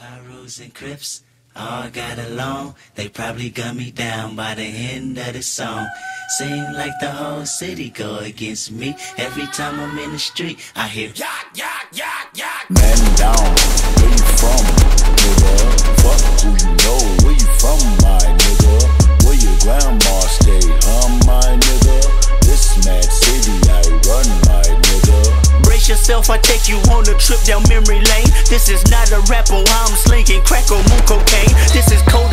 Pyros and Crips all got along. They probably gun me down by the end of the song. Seem like the whole city go against me. Every time I'm in the street, I hear yak, yak, yak, yak. Man down, I take you on a trip down memory lane. This is not a rapper, I'm slinging crack or moon cocaine. This is cold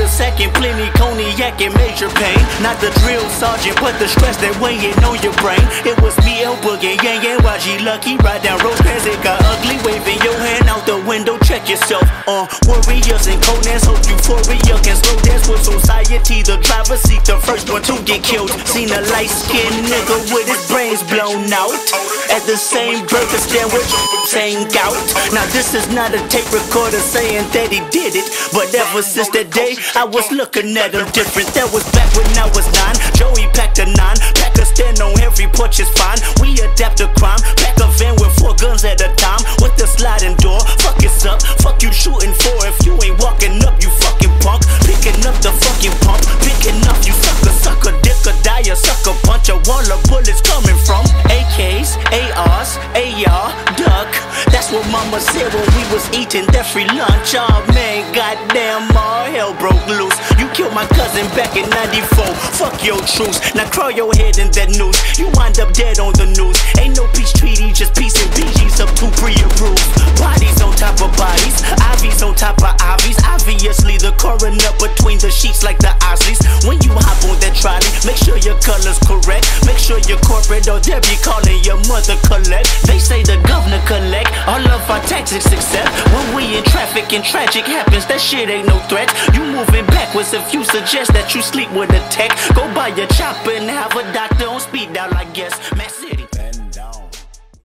cognac and major pain. Not the drill sergeant, but the stress that weighing on your brain. It was me, El Boogie, Yang Yang, YG Lucky. Ride down Rosecrans, it got ugly. Waving your hand out the window, check yourself. Uh, warriors and Conan's hope euphoria can slow dance with society. The driver seat, the first one to get killed. Seen a light skinned nigga with his brains blown out. At the same burger stand with same gout. Now this is not a tape recorder saying that he did it. But ever since that day, I was looking at him different. That was back when I was nine. Joey packed a nine. Pack a stand on every porch is fine. We adapt to crime. Pack a van with four guns at a time. With the sliding door. Fuck it's up. Fuck you shooting for if you ain't walking up, you fucking punk. Picking up the fucking pump. Picking up, you sucker, sucker, dick or die, a sucker punch. A wall of bullets coming from AKs, ARs, AR, duck. That's what mama said when we was eating that free lunch. Oh man, goddamn, all hell broke loose. Killed my cousin back in 94. Fuck your truce. Now crawl your head in that noose. You wind up dead on the news. Ain't no peace treaty, just peace and BG's up to pre-approved. Bodies on top of bodies, IVs on top of IVs. Obviously, the coroner between the sheets like the Osleys. When you hop on that trolley, make sure your color's correct. Make sure you're corporate or they'll be calling your mother collect. They say the governor collect all of our taxes except when we in traffic and tragic happens. That shit ain't no threat. You moving backwards if you suggest that you sleep with a tech. Go buy your chopper and have a doctor